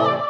Oh.